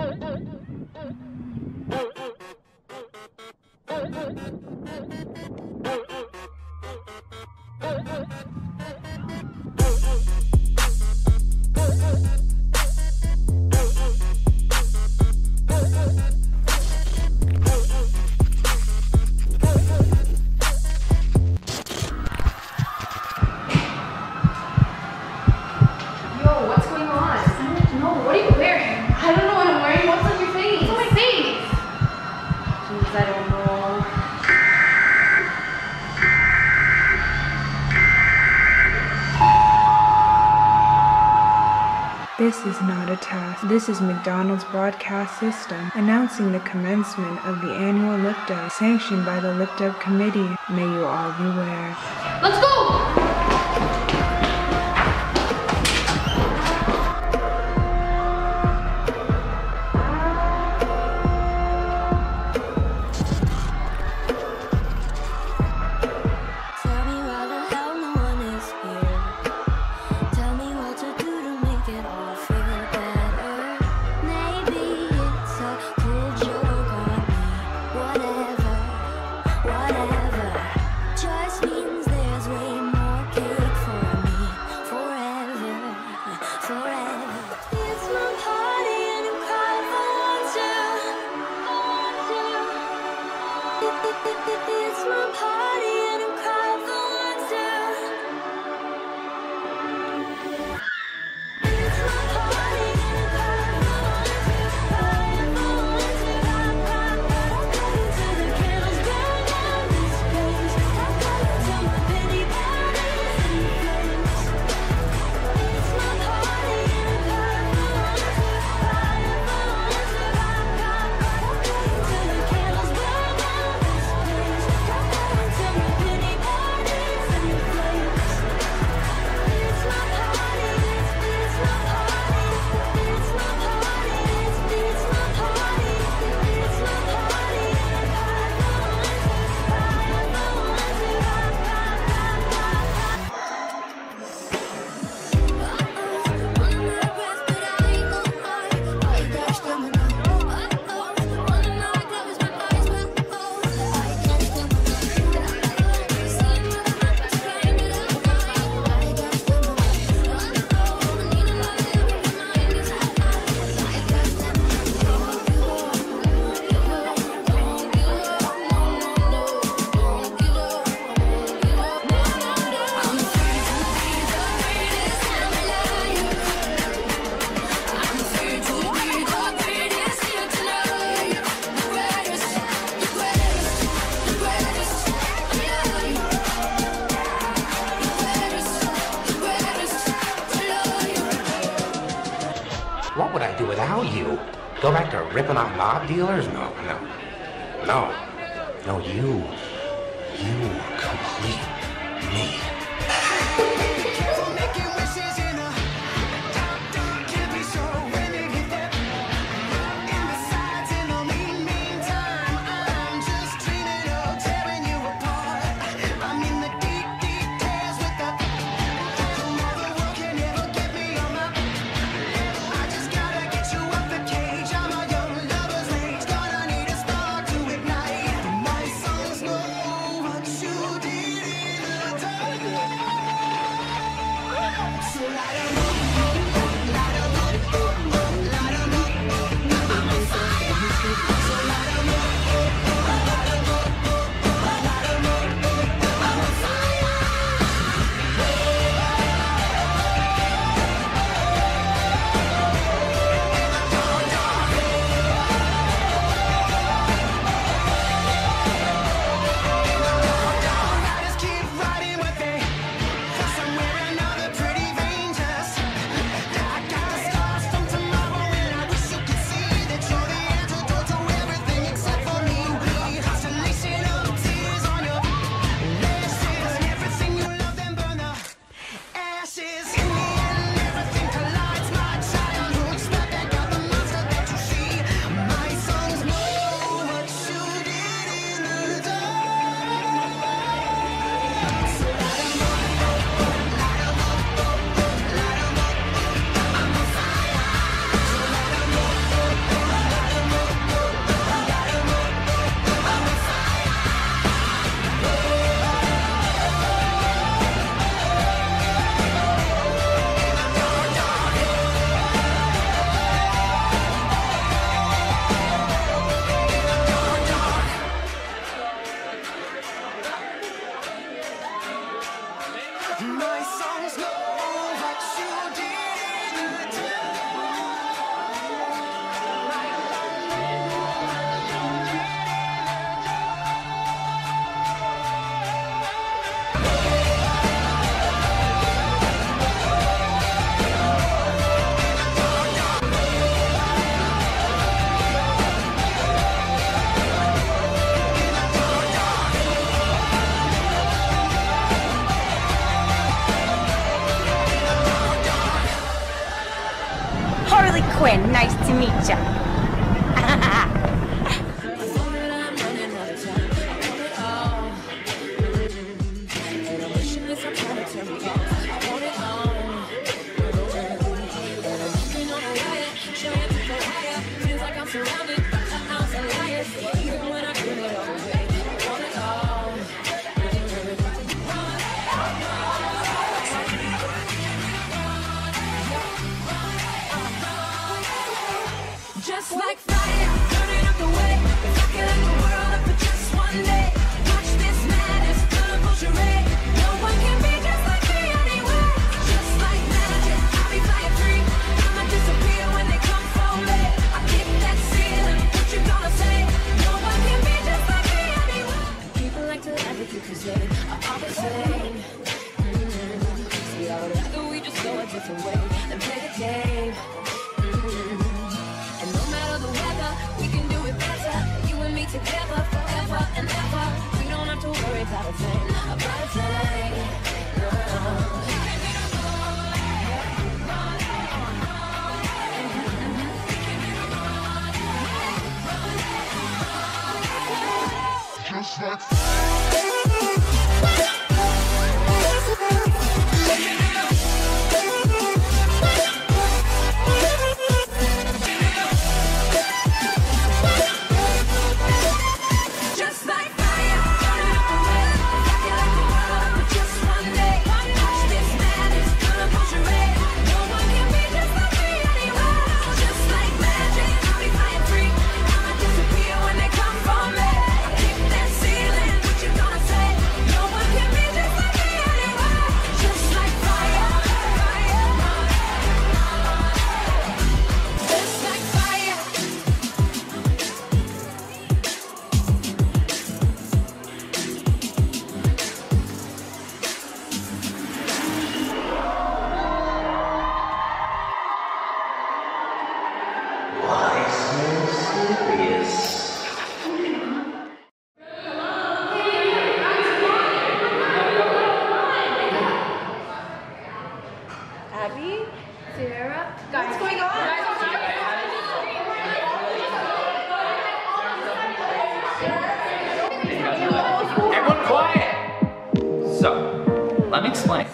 Oh, This is not a task. This is Macdonald's broadcast system announcing the commencement of the annual lipdub sanctioned by the lipdub committee. May you all beware. Let's go! ripping off mob dealers? No, no. No. No, you. You complete me. And nice to meet ya. Just Guys, what's going on? Guys, Everyone quiet! So, let me explain.